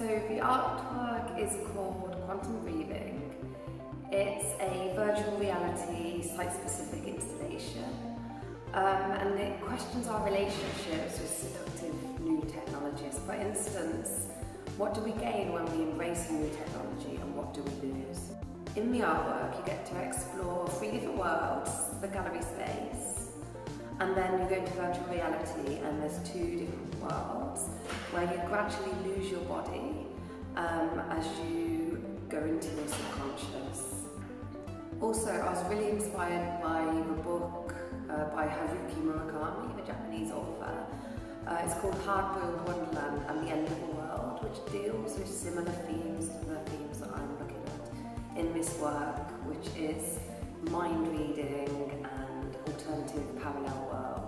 artwork is called Quantum Breathing. It's a virtual reality site-specific installation um, and it questions our relationships with seductive new technologies. For instance, what do we gain when we embrace new technology and what do we lose? In the artwork you get to explore three different worlds, the gallery space, and then you go into virtual reality and there's two different worlds where you gradually lose your body um, as you go into your subconscious. Also, I was really inspired by the book uh, by Haruki Murakami, a Japanese author. Uh, it's called Hard-Boiled Wonderland and the End of the World, which deals with similar themes to the themes that I'm looking at in this work, which is mind reading and alternative parallel worlds.